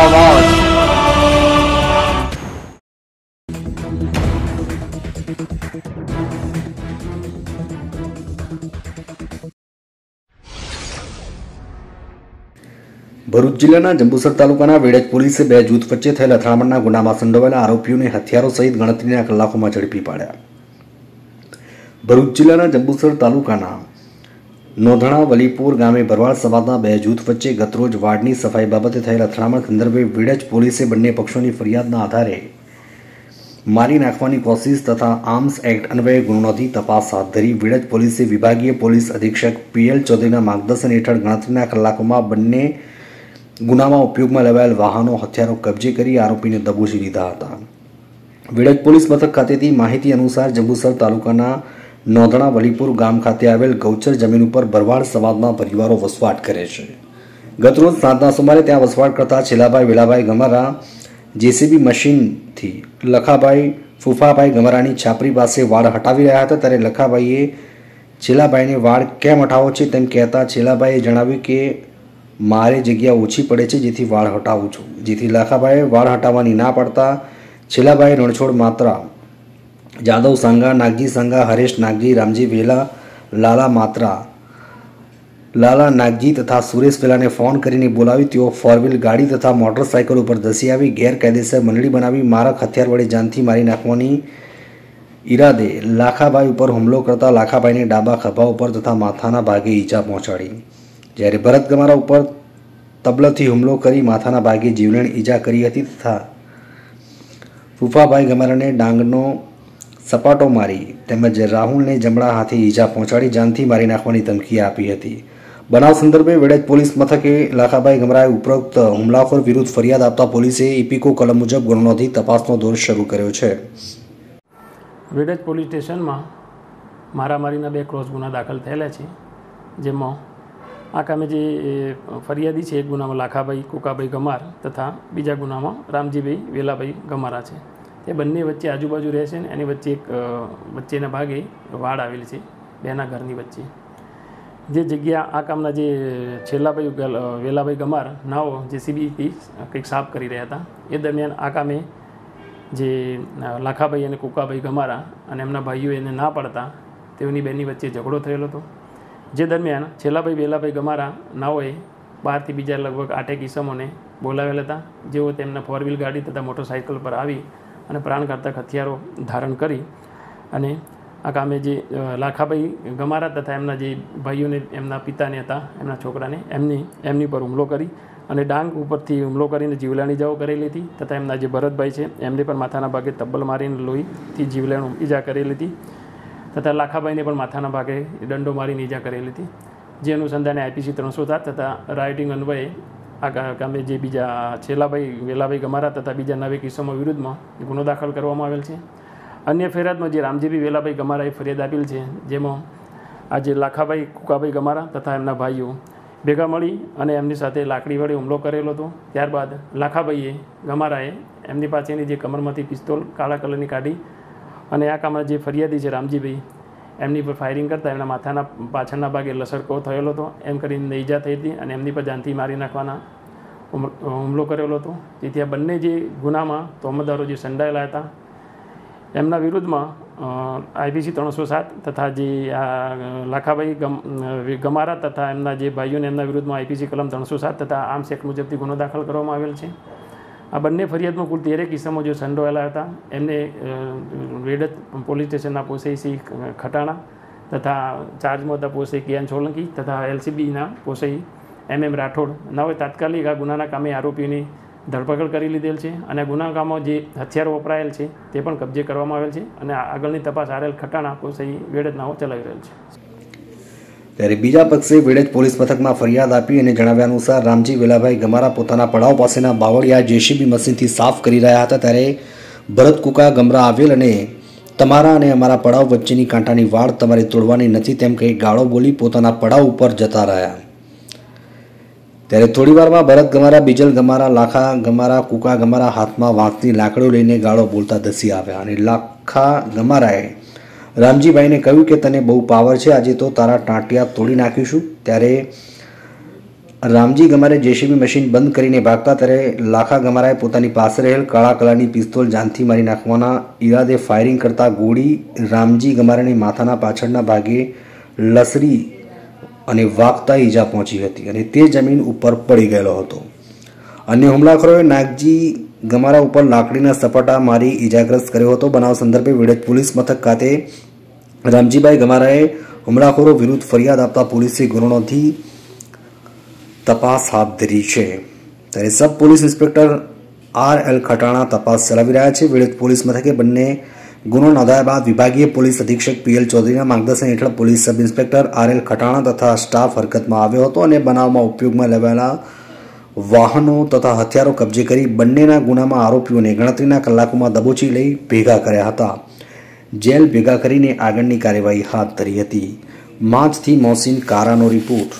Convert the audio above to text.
અવાજ ભરૂચ જિલ્લાના જંબુસર તાલુકાના વેડજ પોલીસે બે જૂથ વચ્ચે થયેલ અથડામણના ગુનામાં સંડોવાયેલા આરોપીઓને હથિયારો સહિત ગણતરીના કલાકોમાં ઝડપી પાડ્યા. ભરૂચ જિલ્લાના જંબુસર તાલુકાના નોંધણા વલીપુર ગામે ભરવાડ સમાજના બે જૂથ વચ્ચે ગતરોજ વાડની સફાઈ બાબતે થયેલ અથડામણ સંદર્ભે વિડજ પોલીસે બંને પક્ષોની ફરિયાદના આધારે મારી નાખવાની કોશિશ તથા આર્મ્સ એક્ટ અન્વયે ગુનો નોંધી તપાસ હાથ ધરી વિડજ પોલીસે વિભાગીય પોલીસ અધિક્ષક પીએલ ચૌધરીના માર્ગદર્શન હેઠળ ગણતરીના કલાકોમાં બંને ગુનામાં ઉપયોગમાં લેવાયેલ વાહનો, હથિયારો કબજે કરી આરોપીને દબોચી લીધા હતા. વિડજ પોલીસ મથક ખાતેથી માહિતી અનુસાર જંબુસર તાલુકાના નોંધણા વલીપુર ગામ ખાતે આવેલ ગૌચર જમીન ઉપર ભરવાડ સમાજના પરિવારો વસવાટ કરે છે. ગતરોજ સાંજના સુમારે ત્યાં વસવાટ કરતા છેલાભાઈ વેલાભાઈ ગમારા, જેસીબી મશીનથી લખાભાઈ ફૂફાભાઈ ગમરાની છાપરી પાસે વાળ હટાવી રહ્યા હતા, ત્યારે લખાભાઈએ છેલાભાઈને વાળ કેમ હટાવો છે તેમ કહેતા છેલાભાઈએ જણાવ્યું કે, મારે જગ્યા ઓછી પડે છે જેથી વાળ હટાવું છું. જેથી લખાભાઈએ વાળ હટાવવાની ના પડતા છેલ્લાભાઈ રણછોડ માત્રા જાદવ સાંગા, નાગજી સાંગા, હરેશ નાગજી, રામજી વેલા, લાલા માત્રા, લાલા નાગજી તથા સુરેશ વેલાને ફોન કરીને બોલાવી તેઓ ફોર વ્હીલ ગાડી તથા મોટરસાયકલ ઉપર ધસી આવી, ગેરકાયદેસર મંડળી બનાવી મારક હથિયાર વડે જાનથી મારી નાખવાની ઈરાદે લાખાભાઈ ઉપર હુમલો કરતા લાખાભાઈને ડાબા ખભા ઉપર તથા માથાના ભાગે ઈજા પહોંચાડી. જ્યારે ભરત ગમારા ઉપર તબલથી હુમલો કરી માથાના ભાગે જીવલેણ ઈજા કરી હતી તથા ફૂફાભાઈ ગમારાને ડાંગનો સપાટો મારી તેમજ રાહુલને જમણા હાથે ઈજા પહોંચાડી જાનથી મારી નાખવાની ધમકી આપી હતી. બનાવ સંદર્ભે વેડજ પોલીસ મથકે લાખાભાઈ ગમરાએ ઉપરોક્ત હુમલાખોર વિરુદ્ધ ફરિયાદ આપતા પોલીસે ઇપિકો કલમ મુજબ ગુનો નોંધી તપાસનો દોર શરૂ કર્યો છે. વેડજ પોલીસ સ્ટેશનમાં મારામારીના બે ક્રોસ ગુના દાખલ થયેલા છે, જેમાં આ કામે જે ફરિયાદી છે, એક ગુનામાં લાખાભાઈ, કુકાભાઈ ગમાર તથા બીજા ગુનામાં રામજીભાઈ વેલાભાઈ ગમારા છે. તે બંને વચ્ચે આજુબાજુ રહે છે ને એની વચ્ચે એક વચ્ચેના ભાગે વાડ આવેલી છે, બેના ઘરની વચ્ચે. જે જગ્યા આ કામના જે છેલ્લાભાઈ વેલ- વેલાભાઈ ગમાર નાઓ જેસીબીથી કંઈક સાફ કરી રહ્યા હતા, એ દરમિયાન આ કામે જે લાખાભાઈ અને કુકાભાઈ ગમારા અને એમના ભાઈઓ એને ના પાડતા તેઓની બેની વચ્ચે ઝઘડો થયેલો હતો. જે દરમિયાન છેલ્લાભાઈ, વેલાભાઈ ગમારા નાઓએ બહારથી બીજા લગભગ આઠેક ઈસમોને બોલાવેલા હતા. જેઓ તેમના ફોર વ્હીલ ગાડી તથા મોટરસાઇકલ પર આવી અને પ્રાણઘાતક હથિયારો ધારણ કરી અને આ કામે જે લાખાભાઈ ગમારા તથા એમના જે ભાઈઓને, એમના પિતાને હતા, એમના છોકરાને, એમની એમની પર હુમલો કરી અને ડાંગ ઉપરથી હુમલો કરીને જીવલાણી જાઓ કરેલી હતી તથા એમના જે ભરતભાઈ છે, એમને પણ માથાના ભાગે તબ્બલ મારીને લોહીથી જીવલેણ ઈજા કરેલી હતી તથા લાખાભાઈને પણ માથાના ભાગે દંડો મારીને ઈજા કરેલી હતી. જે અનુસંધાને આઈપીસી ત્રણસો સાત તથા રાઇટિંગ અન્વયે આ કામે જે બીજા છેલ્લાભાઈ વેલાભાઈ ગમારા તથા બીજા નવે કિસ્સામાં વિરુદ્ધમાં ગુનો દાખલ કરવામાં આવેલ છે. અન્ય ફરિયાદમાં જે રામજીભાઈ વેલાભાઈ ગમારાએ ફરિયાદ આપેલ છે, જેમાં આજે લાખાભાઈ કુકાભાઈ ગમારા તથા એમના ભાઈઓ ભેગા મળી અને એમની સાથે લાકડી વડે હુમલો કરેલો હતો. ત્યારબાદ લાખાભાઈએ ગમારાએ એમની પાસેની જે કમરમાંથી પિસ્તોલ કાળા કલરની કાઢી અને આ કામમાં જે ફરિયાદી છે રામજીભાઈ એમની પર ફાયરિંગ કરતાં, એમના માથાના પાછળના ભાગે લસરકો થયેલો હતો. એમ કરીને ઈજા થઈ હતી અને એમની પર જાનથી મારી નાખવાના હુમલો કરેલો હતો. જેથી આ બંને જે ગુનામાં તોમદારો જે સંડાયેલા હતા, એમના વિરુદ્ધમાં આઈપીસી ત્રણસો સાત તથા જે આ લાખાભાઈ ગમ ગમારા તથા એમના જે ભાઈઓને એમના વિરુદ્ધમાં આઈપીસી કલમ ત્રણસો સાત તથા આર્મ્સ એક્ટ મુજબથી ગુનો દાખલ કરવામાં આવેલ છે. આ બંને ફરિયાદમાં કુલ તેરેક કિસ્સામાં જે સંડોવાયેલા હતા, એમને વેડત પોલીસ સ્ટેશનના પોસઈ સી ખટાણા તથા ચાર્જમાં હતા પોસે કિયાન સોલંકી તથા એલસીબીના પોસઈ એમ એમ રાઠોડ નવે તાત્કાલિક આ ગુનાના કામે આરોપીની ધરપકડ કરી લીધેલ છે અને આ ગુના કામમાં જે હથિયારો વપરાયેલ છે તે પણ કબજે કરવામાં આવેલ છે અને આગળની તપાસ આરેલ ખટાણા પોસઈ વેડતનાઓ ચલાવી રહેલ છે. ત્યારે બીજા પક્ષે વિડેજ પોલીસ મથકમાં ફરિયાદ આપી અને જણાવ્યા અનુસાર રામજી વેલાભાઈ ગમારા પોતાના પડાવ પાસેના બાવળિયા જેસીબી મશીનથી સાફ કરી રહ્યા હતા. ત્યારે ભરત કુકા ગમરા આવેલ અને તમારા અને અમારા પડાવ વચ્ચેની કાંટાની વાડ તમારે તોડવાની નથી તેમ કહી ગાળો બોલી પોતાના પડાવ ઉપર જતા રહ્યા. ત્યારે થોડીવારમાં ભરત ગમારા, બીજલ ગમારા, લાખા ગમારા, કુકા ગમારા હાથમાં વાંકની લાકડીઓ લઈને ગાળો બોલતા ધસી આવ્યા અને લાખા ગમારાએ રામજીભાઈને કહ્યું કે તને બહુ પાવર છે, આજે તો તારા ટાંટિયા તોડી નાખીશું. ત્યારે રામજી ગમારે જેસીબી મશીન બંધ કરીને ભાગતા, ત્યારે લાખા ગમારાએ પોતાની પાસે રહેલ કાળા કલરની પિસ્તોલ જાનથી મારી નાખવાના ઈરાદે ફાયરિંગ કરતા ગોળી રામજી ગમારાની માથાના પાછળના ભાગે લસરી અને વાગતા ઈજા પહોંચી હતી અને તે જમીન ઉપર પડી ગયેલો હતો. અન્ય હુમલાખોરોએ નાગજી ગમારા ઉપર લાકડીના સપાટા મારી ઈજાગ્રસ્ત કર્યો હતો. બનાવ સંદર્ભે વિડજ પોલીસ મથક ખાતે રામજીભાઈ ગમારાએ હુમલાખોરો વિરુદ્ધ ફરિયાદ આપતા પોલીસે ગુનો નોંધી તપાસ હાથ ધરી છે. ત્યારે sub police inspector R L Khatana તપાસ ચલાવી રહ્યા છે. વિરુદ્ધ પોલીસ મથકે બંને ગુનો નોંધાયા બાદ વિભાગીય પોલીસ અધિક્ષક પીએલ ચૌધરીના માર્ગદર્શન હેઠળ police sub inspector R L Khatana તથા સ્ટાફ હરકતમાં આવ્યો હતો અને બનાવમાં ઉપયોગમાં લેવાયેલા વાહનો તથા હથિયારો કબજે કરી બંનેના ગુનામાં આરોપીઓને ગણતરીના કલાકોમાં દબોચી લઈ ભેગા કર્યા હતા. જેલ ભેગા કરીને આગળની કાર્યવાહી હાથ ધરી હતી. માંચથી મોહસિન કારાનો રિપોર્ટ.